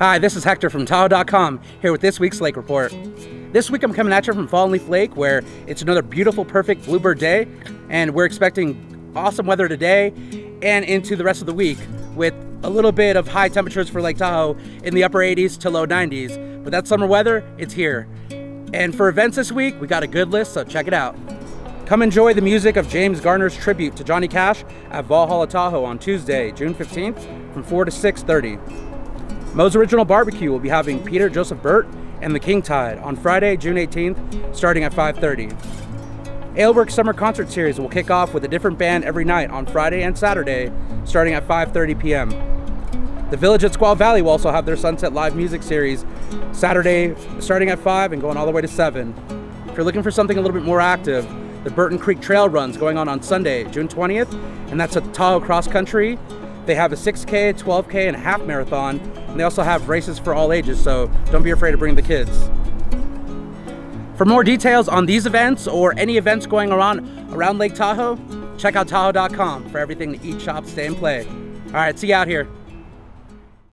Hi, this is Hector from Tahoe.com here with this week's Lake Report. This week I'm coming at you from Fallen Leaf Lake where it's another beautiful, perfect bluebird day and we're expecting awesome weather today and into the rest of the week with a little bit of high temperatures for Lake Tahoe in the upper 80s to low 90s. But that summer weather, it's here. And for events this week, we got a good list, so check it out. Come enjoy the music of James Garner's tribute to Johnny Cash at Valhalla Tahoe on Tuesday, June 15th from 4 to 6.30. Moe's Original Barbecue will be having Peter Joseph Burtt and the King Tide on Friday, June 18th, starting at 5.30. Alework Summer Concert Series will kick off with a different band every night on Friday and Saturday, starting at 5.30 p.m. The Village at Squaw Valley will also have their Sunset Live Music Series Saturday, starting at 5 and going all the way to 7. If you're looking for something a little bit more active, the Burton Creek Trail Run's going on on Sunday, June 20th, and that's at Tahoe Cross Country. They have a 6K, 12K, and a half marathon, and they also have races for all ages, so don't be afraid to bring the kids. For more details on these events or any events going on around Lake Tahoe, check out Tahoe.com for everything to eat, shop, stay, and play. All right, see you out here.